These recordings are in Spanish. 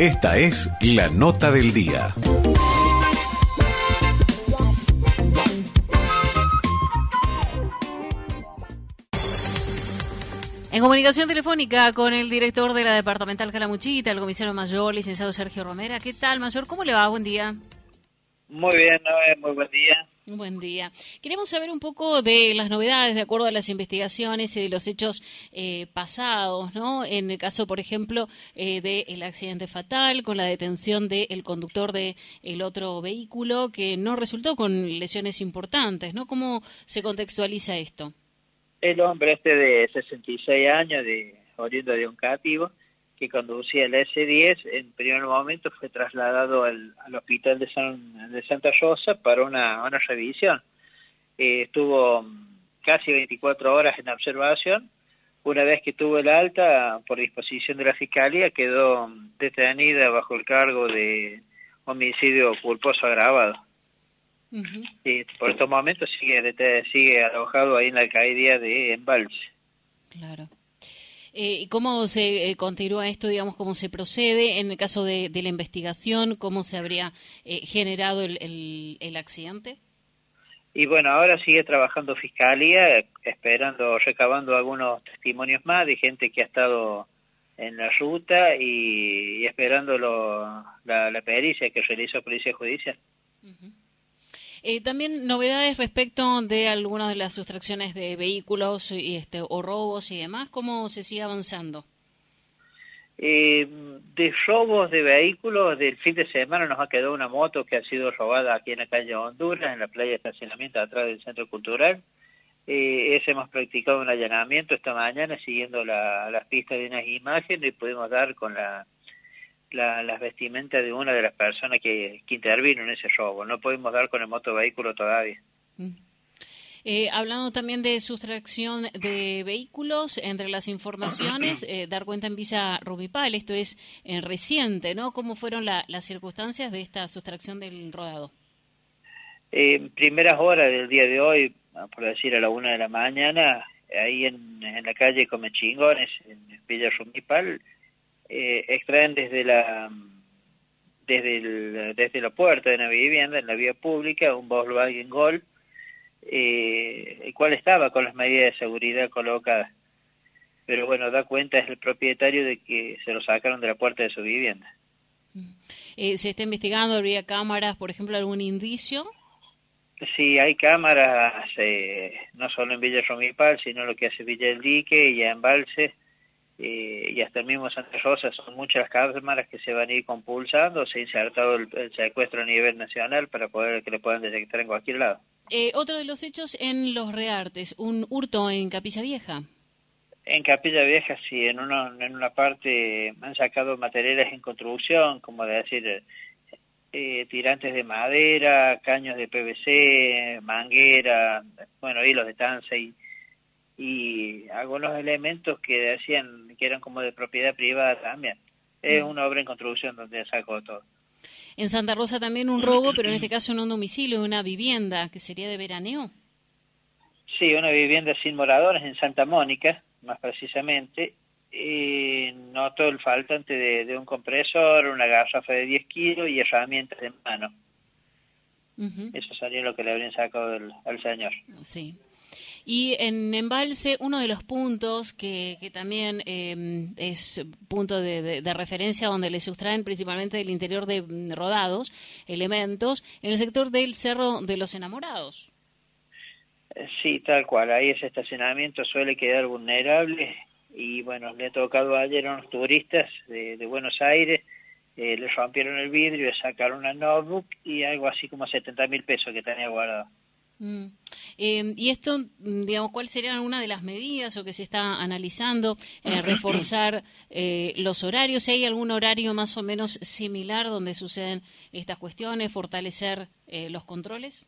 Esta es la nota del día. En comunicación telefónica con el director de la Departamental Calamuchita, el comisario mayor, licenciado Sergio Romera. ¿Qué tal, mayor? ¿Cómo le va? Buen día. Muy bien, muy buen día. Buen día. Queremos saber un poco de las novedades de acuerdo a las investigaciones y de los hechos eh, pasados, ¿no? En el caso, por ejemplo, eh, del accidente fatal con la detención del conductor del el otro vehículo que no resultó con lesiones importantes, ¿no? ¿Cómo se contextualiza esto? El hombre este de 66 años, de oriundo de un cativo, que conducía el S10, en primer momento fue trasladado al, hospital de, San, de Santa Rosa para una, una revisión. Eh, estuvo casi 24 horas en observación. Una vez que tuvo el alta, por disposición de la Fiscalía, quedó detenida bajo el cargo de homicidio culposo agravado. y por estos momentos sigue, sigue alojado ahí en la alcaldía de Embalse. Claro. Eh, ¿Y cómo se eh, continúa esto, digamos, cómo se procede en el caso de, la investigación? ¿Cómo se habría eh, generado el, el, accidente? Y bueno, ahora sigue trabajando Fiscalía, esperando, recabando algunos testimonios más de gente que ha estado en la ruta y, esperando la, pericia que realizó Policía Judicial. Eh, también novedades respecto de algunas de las sustracciones de vehículos y este, o robos y demás, ¿cómo se sigue avanzando? Eh, de robos de vehículos, del fin de semana nos ha quedado una moto que ha sido robada aquí en la calle Honduras, en la playa de estacionamiento atrás del Centro Cultural. Eh, hemos practicado un allanamiento esta mañana siguiendo las pistas de unas imágenes y pudimos dar con la la, las vestimentas de una de las personas que, que intervino en ese robo. No podemos dar con el motovehículo todavía. Mm. Eh, hablando también de sustracción de vehículos, entre las informaciones, eh, dar cuenta en Visa Rubipal, esto es eh, reciente, ¿no? ¿Cómo fueron las circunstancias de esta sustracción del rodado? En primeras horas del día de hoy, por decir a la una de la mañana, ahí en, en la calle Comechingones, en Villa Rumipal, eh, extraen desde la desde el, desde la puerta de una vivienda en la vía pública un Volkswagen Gol eh, el cual estaba con las medidas de seguridad colocadas. Pero bueno da cuenta es el propietario de que se lo sacaron de la puerta de su vivienda. Eh, se está investigando habría cámaras por ejemplo algún indicio Sí, hay cámaras, eh, no solo en Villa Romipal, sino lo que hace Villa del Dique y en Embalse, eh, y hasta el mismo Santa Rosa son muchas cámaras que se van a ir compulsando, se ha insertado el, secuestro a nivel nacional para poder que le puedan detectar en cualquier lado. Eh, otro de los hechos en Los Reartes, un hurto en Capilla Vieja. En Capilla Vieja, sí, en, uno, en una parte han sacado materiales en construcción, como de decir, eh, tirantes de madera, caños de PVC, manguera, bueno, hilos de tanza y y algunos elementos que decían que eran como de propiedad privada también. Es mm. una obra en construcción donde sacó todo. En Santa Rosa también un robo, pero en este caso no un domicilio, una vivienda, que sería de veraneo. Sí, una vivienda sin moradores en Santa Mónica, más precisamente. Y notó el faltante de, un compresor, una garrafa de 10 kilos y herramientas de mano. Eso sería lo que le habrían sacado al señor. Sí. Y en Embalse, uno de los puntos que, también em, es punto de, referencia donde le sustraen principalmente del interior de mm, rodados elementos, en el sector del Cerro de los Enamorados. Eh, sí, tal cual. Ahí ese estacionamiento suele quedar vulnerable y bueno, le ha tocado ayer a unos turistas de, Buenos Aires, eh, le rompieron el vidrio, sacaron una notebook y algo así como 70 mil pesos que tenía guardado. Mm. Eh, y esto, mm, digamos, ¿cuál sería una de las medidas o que se está analizando? Eh, reforzar eh, los horarios. ¿Hay algún horario más o menos similar donde suceden estas cuestiones? ¿Fortalecer los controles?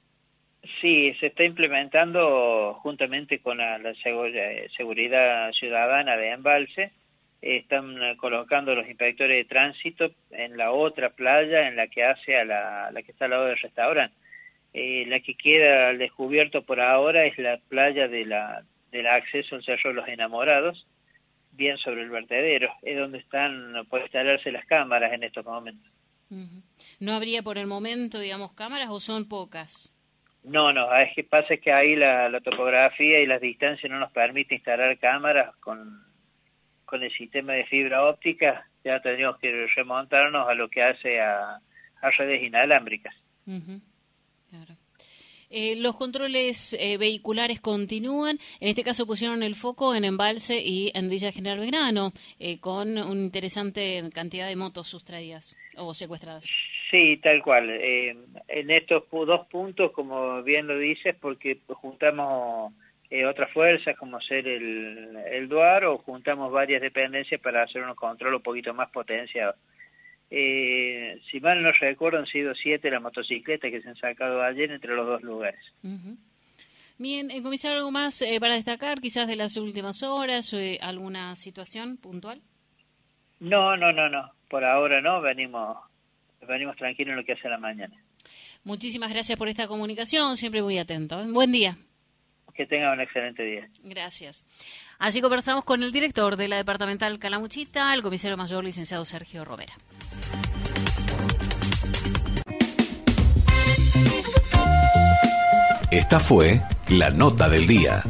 Sí, se está implementando juntamente con la, seguridad ciudadana de Embalse. Están colocando los inspectores de tránsito en la otra playa, en la que hace a la, la que está al lado del restaurante eh, la que queda al descubierto por ahora es la playa de la, del acceso al Cerro de los Enamorados. bien sobre el vertedero, es donde están, pueden instalarse las cámaras en estos momentos. ¿No habría por el momento, digamos, cámaras o son pocas? No, no, es que pasa que ahí la, topografía y las distancias no nos permiten instalar cámaras con, con el sistema de fibra óptica, ya tendríamos que remontarnos a lo que hace a, redes inalámbricas. Eh, los controles eh, vehiculares continúan. En este caso pusieron el foco en Embalse y en Villa General Belgrano, eh, con una interesante cantidad de motos sustraídas o secuestradas. Sí, tal cual. en estos dos puntos, como bien lo dices, porque juntamos otras fuerzas como ser el, el DUAR o juntamos varias dependencias para hacer un control un poquito más potenciado. Eh, si mal no recuerdo, han sido siete las motocicletas que se han sacado ayer entre los dos lugares. Bien, ¿el comisario algo más eh, para destacar, quizás de las últimas horas, o eh, alguna situación puntual? No, no, no, no. Por ahora no, venimos, venimos tranquilos en lo que hace la mañana. Muchísimas gracias por esta comunicación, siempre muy atento. Buen día. Que tenga un excelente día. Gracias. Así conversamos con el director de la departamental Calamuchita, el comisario mayor licenciado Sergio Robera. Esta fue la nota del día.